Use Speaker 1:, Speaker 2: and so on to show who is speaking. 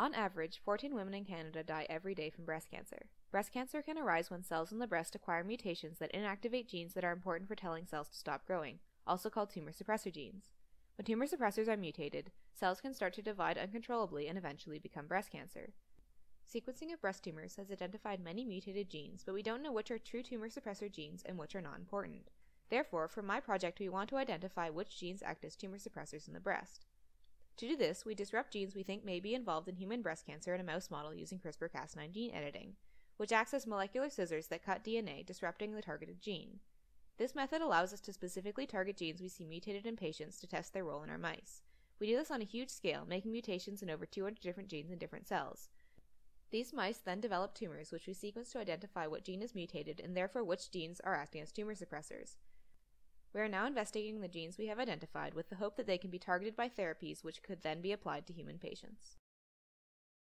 Speaker 1: On average, 14 women in Canada die every day from breast cancer. Breast cancer can arise when cells in the breast acquire mutations that inactivate genes that are important for telling cells to stop growing, also called tumor suppressor genes. When tumor suppressors are mutated, cells can start to divide uncontrollably and eventually become breast cancer. Sequencing of breast tumors has identified many mutated genes, but we don't know which are true tumor suppressor genes and which are not important. Therefore, for my project, we want to identify which genes act as tumor suppressors in the breast. To do this, we disrupt genes we think may be involved in human breast cancer in a mouse model using CRISPR Cas9 gene editing, which acts as molecular scissors that cut DNA, disrupting the targeted gene. This method allows us to specifically target genes we see mutated in patients to test their role in our mice. We do this on a huge scale, making mutations in over 200 different genes in different cells. These mice then develop tumors, which we sequence to identify what gene is mutated and therefore which genes are acting as tumor suppressors. We are now investigating the genes we have identified with the hope that they can be targeted by therapies which could then be applied to human patients.